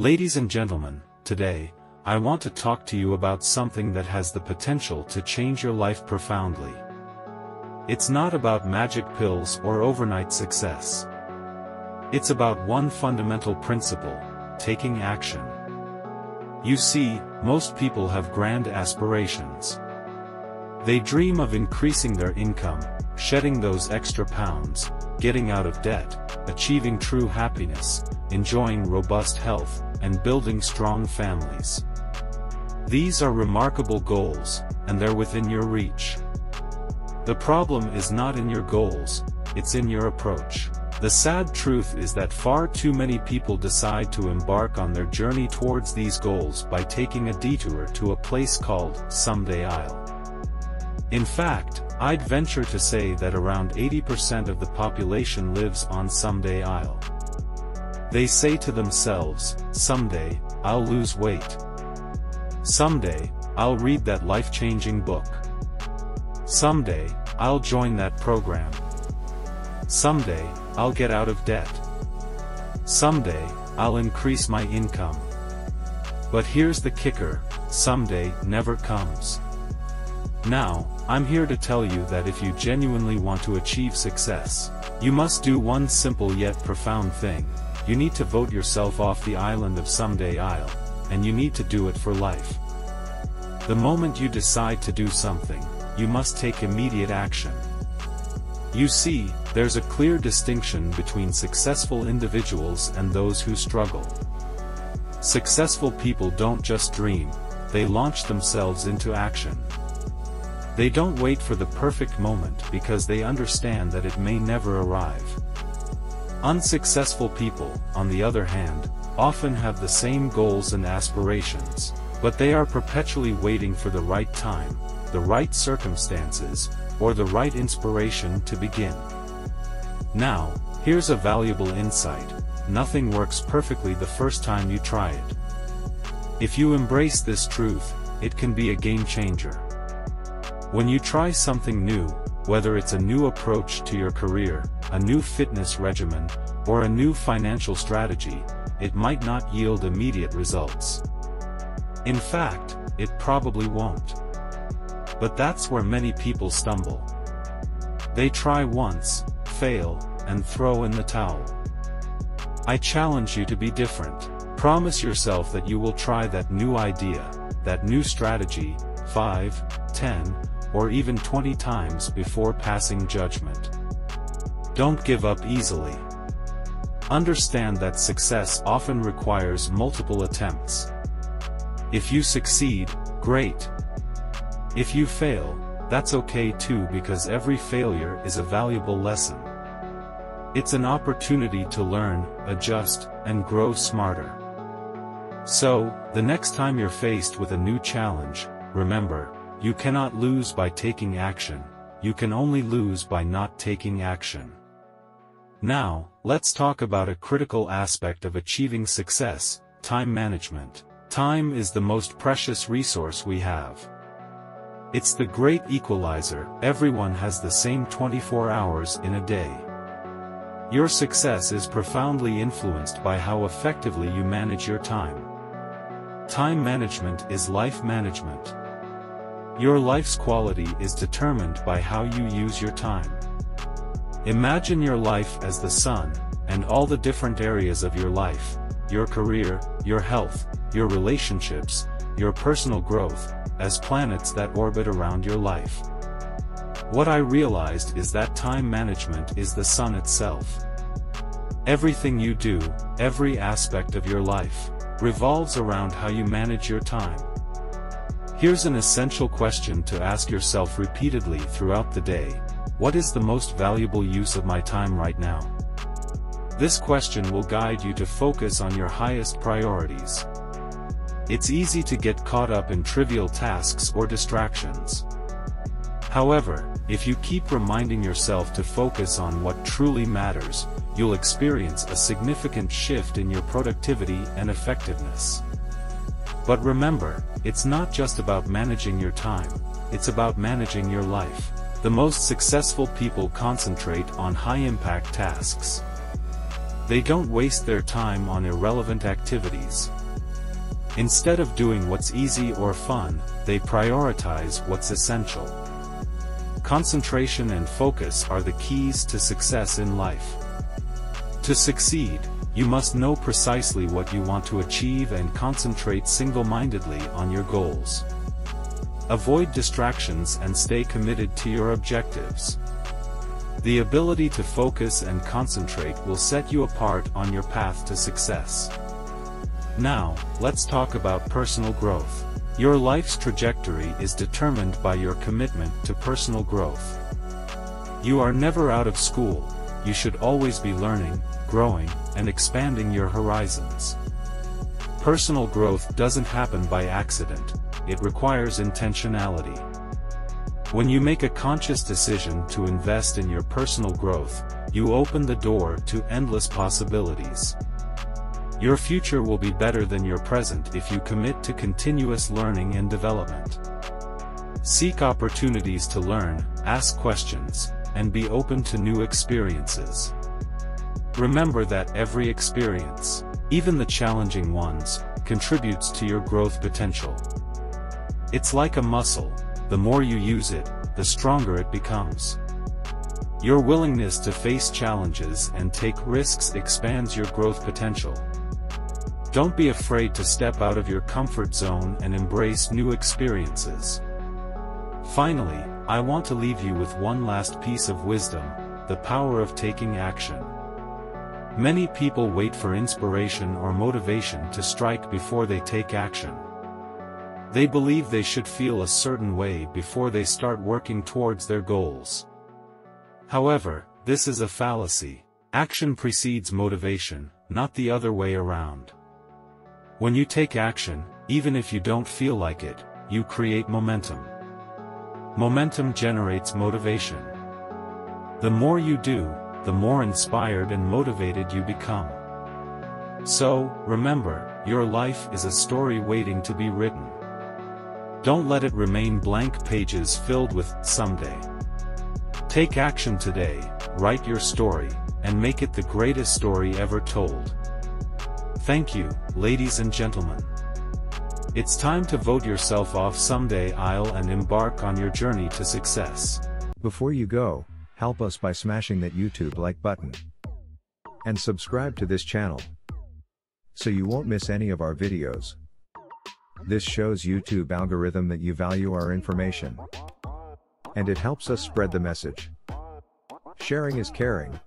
Ladies and gentlemen, today, I want to talk to you about something that has the potential to change your life profoundly. It's not about magic pills or overnight success. It's about one fundamental principle, taking action. You see, most people have grand aspirations. They dream of increasing their income, shedding those extra pounds, getting out of debt, achieving true happiness, enjoying robust health, and building strong families. These are remarkable goals, and they're within your reach. The problem is not in your goals, it's in your approach. The sad truth is that far too many people decide to embark on their journey towards these goals by taking a detour to a place called Someday Isle. In fact, I'd venture to say that around 80% of the population lives on Someday Isle. They say to themselves, someday, I'll lose weight. Someday, I'll read that life-changing book. Someday, I'll join that program. Someday, I'll get out of debt. Someday, I'll increase my income. But here's the kicker, someday never comes. Now, I'm here to tell you that if you genuinely want to achieve success, you must do one simple yet profound thing, you need to vote yourself off the island of Someday Isle, and you need to do it for life. The moment you decide to do something, you must take immediate action. You see, there's a clear distinction between successful individuals and those who struggle. Successful people don't just dream, they launch themselves into action. They don't wait for the perfect moment because they understand that it may never arrive. Unsuccessful people, on the other hand, often have the same goals and aspirations, but they are perpetually waiting for the right time, the right circumstances, or the right inspiration to begin. Now, here's a valuable insight, nothing works perfectly the first time you try it. If you embrace this truth, it can be a game changer. When you try something new, whether it's a new approach to your career, a new fitness regimen, or a new financial strategy, it might not yield immediate results. In fact, it probably won't. But that's where many people stumble. They try once, fail, and throw in the towel. I challenge you to be different. Promise yourself that you will try that new idea, that new strategy, 5, 10, or even 20 times before passing judgment. Don't give up easily. Understand that success often requires multiple attempts. If you succeed, great. If you fail, that's okay too because every failure is a valuable lesson. It's an opportunity to learn, adjust, and grow smarter. So, the next time you're faced with a new challenge, remember, you cannot lose by taking action, you can only lose by not taking action. Now, let's talk about a critical aspect of achieving success, time management. Time is the most precious resource we have. It's the great equalizer, everyone has the same 24 hours in a day. Your success is profoundly influenced by how effectively you manage your time. Time management is life management. Your life's quality is determined by how you use your time. Imagine your life as the sun, and all the different areas of your life, your career, your health, your relationships, your personal growth, as planets that orbit around your life. What I realized is that time management is the sun itself. Everything you do, every aspect of your life, revolves around how you manage your time. Here's an essential question to ask yourself repeatedly throughout the day, what is the most valuable use of my time right now? This question will guide you to focus on your highest priorities. It's easy to get caught up in trivial tasks or distractions. However, if you keep reminding yourself to focus on what truly matters, you'll experience a significant shift in your productivity and effectiveness. But remember, it's not just about managing your time, it's about managing your life. The most successful people concentrate on high-impact tasks. They don't waste their time on irrelevant activities. Instead of doing what's easy or fun, they prioritize what's essential. Concentration and focus are the keys to success in life. To succeed, you must know precisely what you want to achieve and concentrate single-mindedly on your goals. Avoid distractions and stay committed to your objectives. The ability to focus and concentrate will set you apart on your path to success. Now, let's talk about personal growth. Your life's trajectory is determined by your commitment to personal growth. You are never out of school, you should always be learning, growing, and expanding your horizons. Personal growth doesn't happen by accident, it requires intentionality. When you make a conscious decision to invest in your personal growth, you open the door to endless possibilities. Your future will be better than your present if you commit to continuous learning and development. Seek opportunities to learn, ask questions, and be open to new experiences. Remember that every experience, even the challenging ones, contributes to your growth potential. It's like a muscle, the more you use it, the stronger it becomes. Your willingness to face challenges and take risks expands your growth potential. Don't be afraid to step out of your comfort zone and embrace new experiences. Finally, I want to leave you with one last piece of wisdom, the power of taking action. Many people wait for inspiration or motivation to strike before they take action. They believe they should feel a certain way before they start working towards their goals. However, this is a fallacy. Action precedes motivation, not the other way around. When you take action, even if you don't feel like it, you create momentum. Momentum generates motivation. The more you do, the more inspired and motivated you become. So, remember, your life is a story waiting to be written. Don't let it remain blank pages filled with, someday. Take action today, write your story, and make it the greatest story ever told. Thank you, ladies and gentlemen. It's time to vote yourself off someday Isle and embark on your journey to success. Before you go, help us by smashing that YouTube like button. And subscribe to this channel. So you won't miss any of our videos. This shows YouTube algorithm that you value our information. And it helps us spread the message. Sharing is caring.